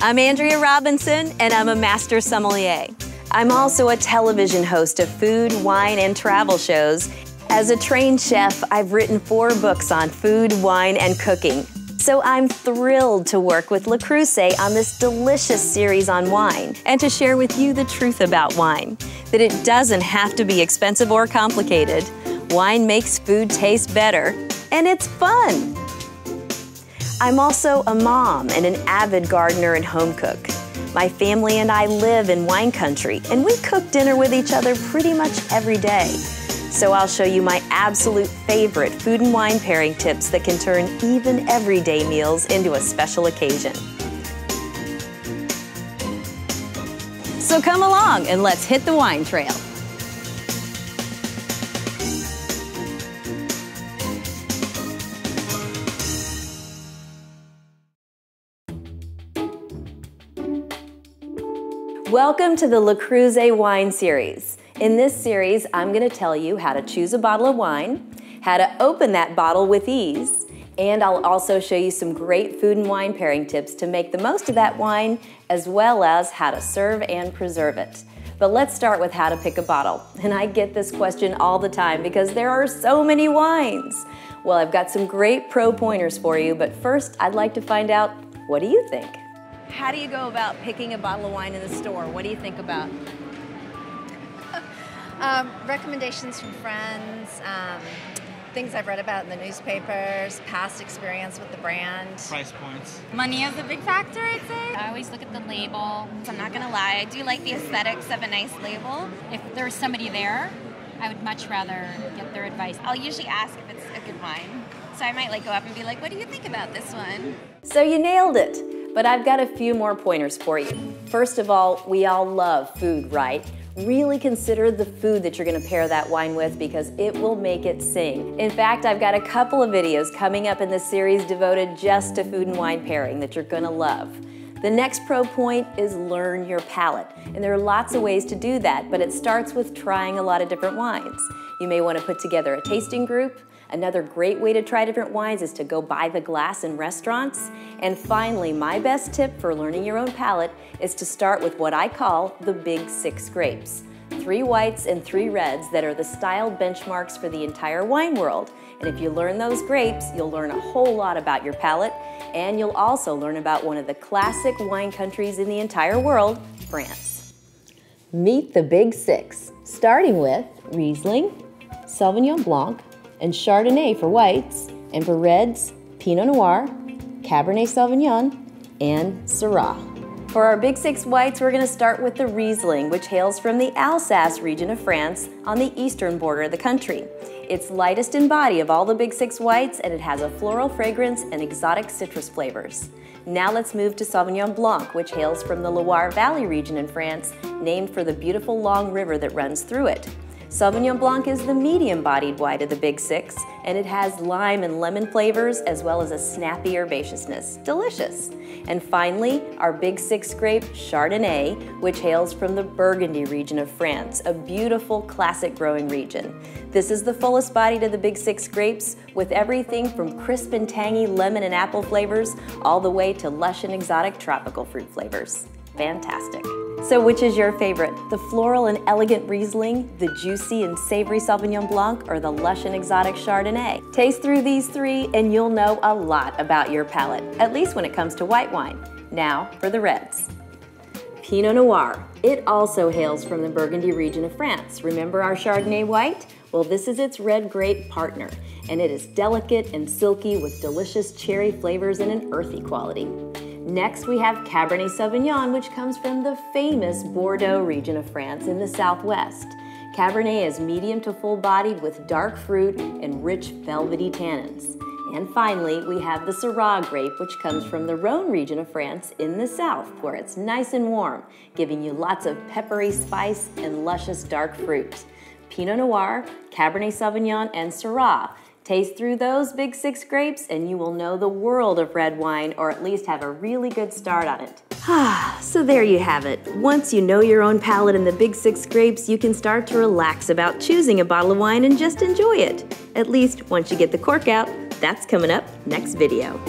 I'm Andrea Robinson, and I'm a master sommelier. I'm also a television host of food, wine, and travel shows. As a trained chef, I've written four books on food, wine, and cooking. So I'm thrilled to work with Le Creuset on this delicious series on wine and to share with you the truth about wine that it doesn't have to be expensive or complicated. Wine makes food taste better, and it's fun. I'm also a mom and an avid gardener and home cook. My family and I live in wine country, and we cook dinner with each other pretty much every day. So I'll show you my absolute favorite food and wine pairing tips that can turn even everyday meals into a special occasion. So come along and let's hit the wine trail. Welcome to the Le Creuset Wine Series. In this series, I'm going to tell you how to choose a bottle of wine, how to open that bottle with ease, and I'll also show you some great food and wine pairing tips to make the most of that wine, as well as how to serve and preserve it. But let's start with how to pick a bottle. And I get this question all the time because there are so many wines. Well, I've got some great pro pointers for you, but first I'd like to find out what do you think? How do you go about picking a bottle of wine in the store? What do you think about? Um, recommendations from friends, um, things I've read about in the newspapers, past experience with the brand. Price points. Money is a big factor, I'd say. I always look at the label. I'm not gonna lie, I do like the aesthetics of a nice label. If there's somebody there, I would much rather get their advice. I'll usually ask if it's a good wine. So I might like go up and be like, what do you think about this one? So you nailed it. But I've got a few more pointers for you. First of all, we all love food, right? really consider the food that you're going to pair that wine with because it will make it sing. In fact, I've got a couple of videos coming up in this series devoted just to food and wine pairing that you're going to love. The next pro point is learn your palate. And there are lots of ways to do that, but it starts with trying a lot of different wines. You may want to put together a tasting group, Another great way to try different wines is to go by the glass in restaurants. And finally, my best tip for learning your own palate is to start with what I call the big six grapes. Three whites and three reds that are the style benchmarks for the entire wine world. And if you learn those grapes, you'll learn a whole lot about your palate, and you'll also learn about one of the classic wine countries in the entire world, France. Meet the big six, starting with Riesling, Sauvignon Blanc, and Chardonnay for whites, and for reds, Pinot Noir, Cabernet Sauvignon, and Syrah. For our Big Six whites, we're going to start with the Riesling, which hails from the Alsace region of France on the eastern border of the country. It's lightest in body of all the Big Six whites, and it has a floral fragrance and exotic citrus flavors. Now let's move to Sauvignon Blanc, which hails from the Loire Valley region in France, named for the beautiful long river that runs through it. Sauvignon Blanc is the medium-bodied white of the Big Six, and it has lime and lemon flavors as well as a snappy herbaceousness. Delicious. And finally, our Big Six grape, Chardonnay, which hails from the Burgundy region of France, a beautiful classic growing region. This is the fullest bodied of the Big Six grapes, with everything from crisp and tangy lemon and apple flavors all the way to lush and exotic tropical fruit flavors. Fantastic. So which is your favorite? The floral and elegant Riesling, the juicy and savory Sauvignon Blanc, or the lush and exotic Chardonnay? Taste through these three and you'll know a lot about your palate, at least when it comes to white wine. Now for the reds. Pinot Noir. It also hails from the Burgundy region of France. Remember our Chardonnay white? Well, this is its red grape partner, and it is delicate and silky with delicious cherry flavors and an earthy quality. Next, we have Cabernet Sauvignon, which comes from the famous Bordeaux region of France in the southwest. Cabernet is medium to full bodied with dark fruit and rich velvety tannins. And finally, we have the Syrah grape, which comes from the Rhone region of France in the south, where it's nice and warm, giving you lots of peppery spice and luscious dark fruit. Pinot Noir, Cabernet Sauvignon, and Syrah Taste through those big six grapes and you will know the world of red wine or at least have a really good start on it. Ah, so there you have it. Once you know your own palate and the big six grapes, you can start to relax about choosing a bottle of wine and just enjoy it. At least once you get the cork out. That's coming up next video.